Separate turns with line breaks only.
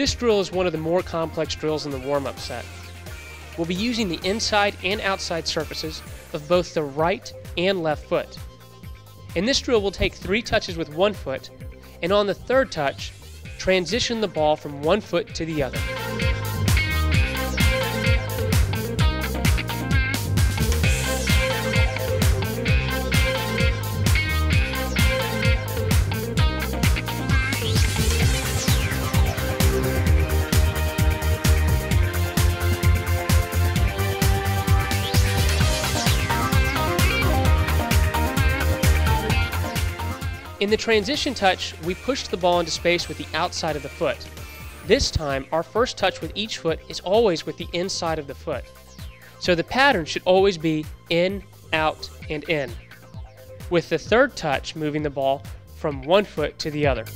This drill is one of the more complex drills in the warm-up set. We'll be using the inside and outside surfaces of both the right and left foot. In this drill, we'll take three touches with one foot, and on the third touch, transition the ball from one foot to the other. In the transition touch, we push the ball into space with the outside of the foot. This time, our first touch with each foot is always with the inside of the foot. So the pattern should always be in, out, and in, with the third touch moving the ball from one foot to the other.